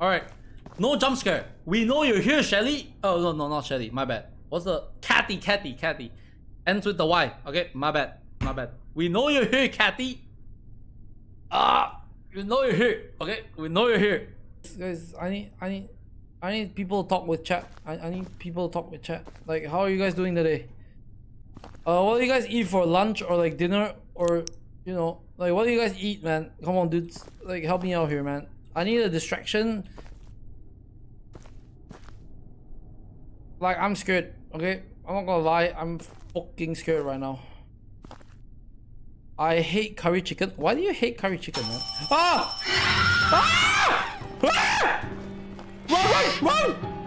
All right. No jump scare. We know you're here, Shelly. Oh, no, no, not Shelly. My bad. What's the... Catty, Catty, Catty. Ends with the Y. Okay, my bad. My bad. We know you're here, Catty. Ah, we know you're here. Okay, we know you're here. Guys, I need, I need, I need people to talk with chat. I, I need people to talk with chat. Like, how are you guys doing today? Uh, what do you guys eat for lunch or like dinner or, you know, like what do you guys eat, man? Come on, dudes. Like, help me out here, man. I need a distraction. Like, I'm scared, okay? I'm not gonna lie, I'm fucking scared right now. I hate curry chicken. Why do you hate curry chicken, man? Ah! Ah! ah! Run, run, run!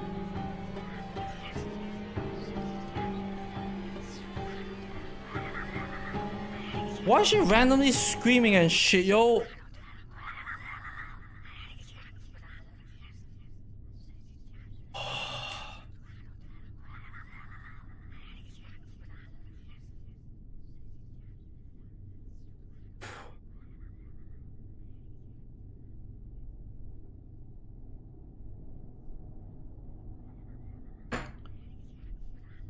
Why is she randomly screaming and shit, yo?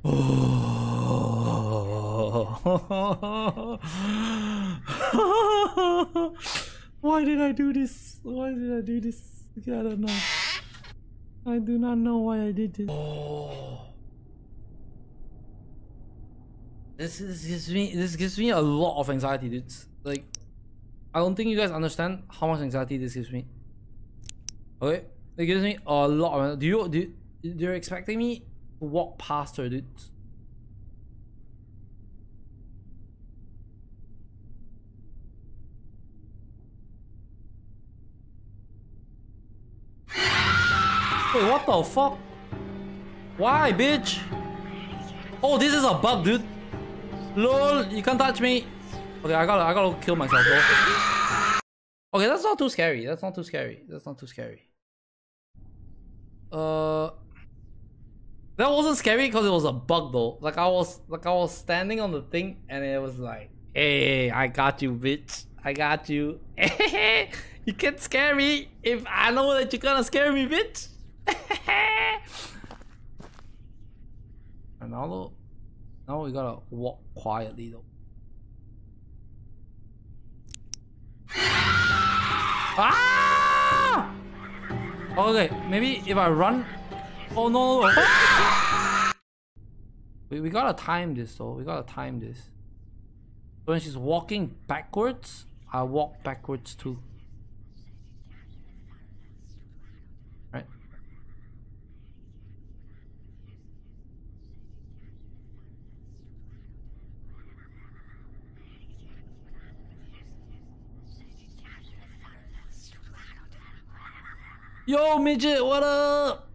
Oh. Why did I do this? Why did I do this? I don't know. I do not know why I did this. Oh. This, this gives me this gives me a lot of anxiety, dudes. Like, I don't think you guys understand how much anxiety this gives me. Okay, it gives me a lot. Of, do you do? You're expecting me walk past her, dudes? Wait, what the fuck? Why, bitch? Oh, this is a bug, dude. Lol, you can't touch me. Okay, I gotta, I gotta kill myself, bro. Okay, that's not too scary. That's not too scary. That's not too scary. Uh, that wasn't scary because it was a bug though. Like I was, like I was standing on the thing and it was like, "Hey, I got you, bitch. I got you. you can't scare me if I know that you're gonna scare me, bitch." and now, now we gotta walk quietly though. ah! Okay, maybe if I run. Oh no! we, we gotta time this though. We gotta time this. When she's walking backwards, I walk backwards too. Yo, midget, what up?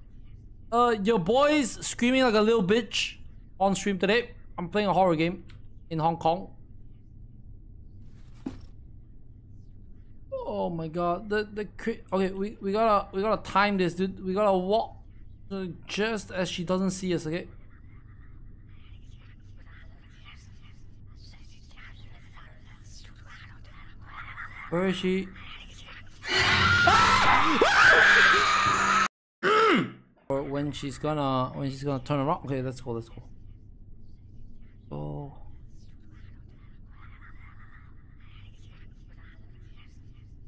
Uh, your boy's screaming like a little bitch on stream today. I'm playing a horror game in Hong Kong. Oh my god, the the okay, we we gotta we gotta time this, dude. We gotta walk just as she doesn't see us, okay? Where is she? when she's gonna when she's gonna turn around. Okay, let's go. Let's go. Oh.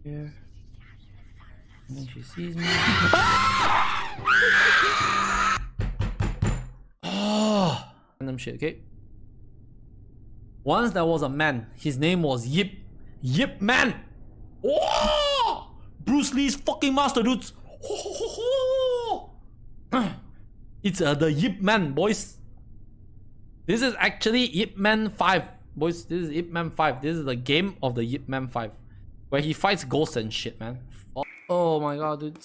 Here. And then she sees me. oh, random shit. Okay. Once there was a man. His name was Yip. Yip Man. Oh! Bruce Lee's fucking master, dudes. Oh! It's uh, the Yip Man, boys. This is actually Yip Man 5. Boys, this is Yip Man 5. This is the game of the Yip Man 5. Where he fights ghosts and shit, man. Oh, oh my god, dude.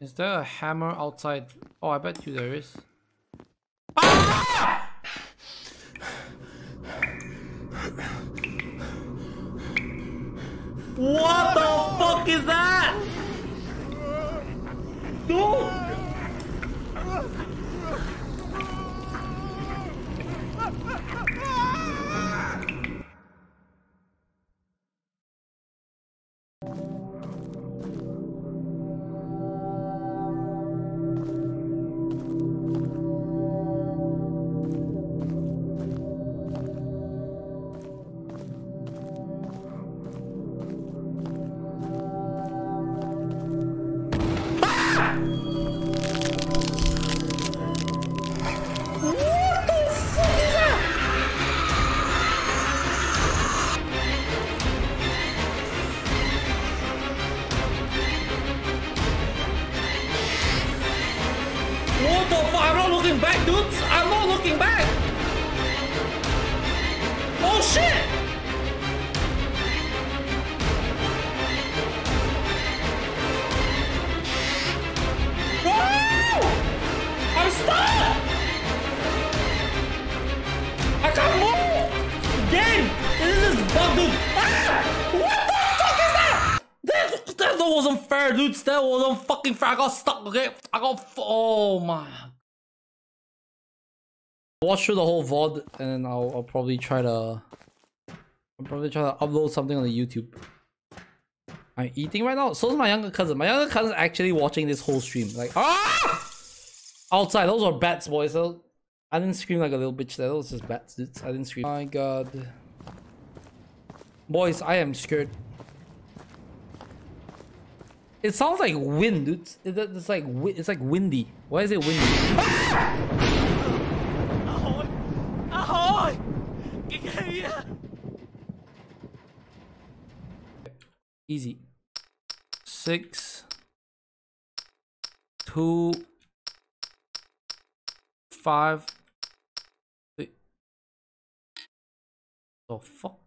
Is there a hammer outside? Oh, I bet you there is. Ah! What the fuck is that? Dude! Shit! Whoa! I'm stuck! I can't move! Game! This is bug, dude! Ah! What the fuck is that? That, that wasn't fair, dudes. That wasn't fucking fair. I got stuck, okay? I got. Oh my. Watch through the whole VOD and I'll, I'll probably try to. I'll probably try to upload something on the YouTube. I'm eating right now. So is my younger cousin. My younger cousin's actually watching this whole stream. Like, ah! Outside, those are bats, boys. Those- I didn't scream like a little bitch there. Was just bats, dudes. I didn't scream. My god. Boys, I am scared. It sounds like wind, dudes. It's like it's like windy. Why is it windy? Easy. Six. Two. Five. Wait. The fuck?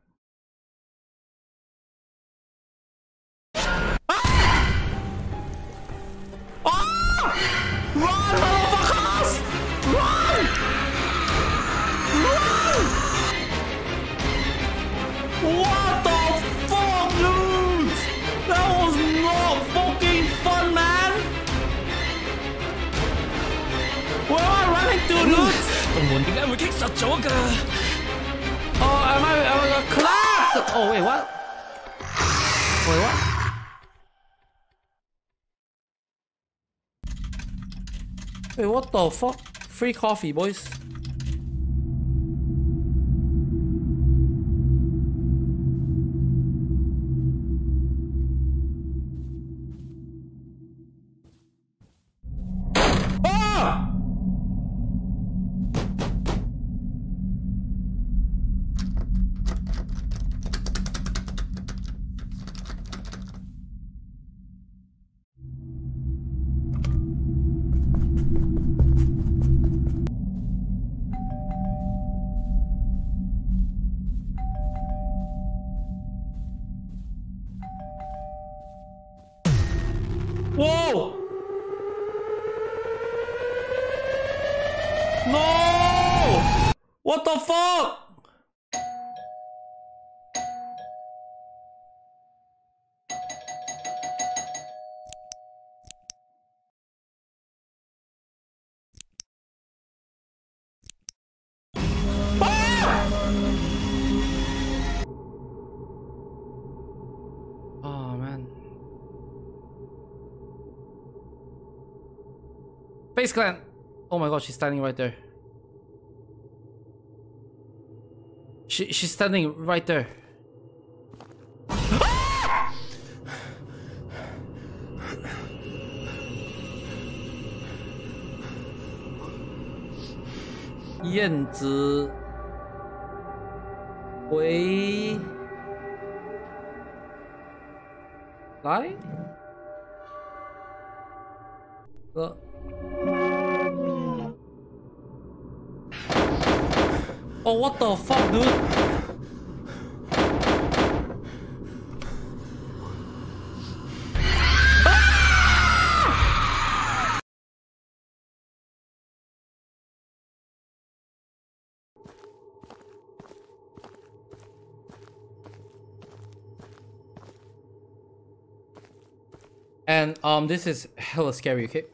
do! Don't to kick. Oh, am I? Am I a class? Oh wait, what? Wait, what? Wait, what the fuck? Free coffee, boys. No! What the fuck? Oh man. Face clan. Oh my god, she's standing right there. She she's standing right there. Ah! Wei Lai? Uh. Oh, what the fuck, dude? And um, this is hella scary. Okay.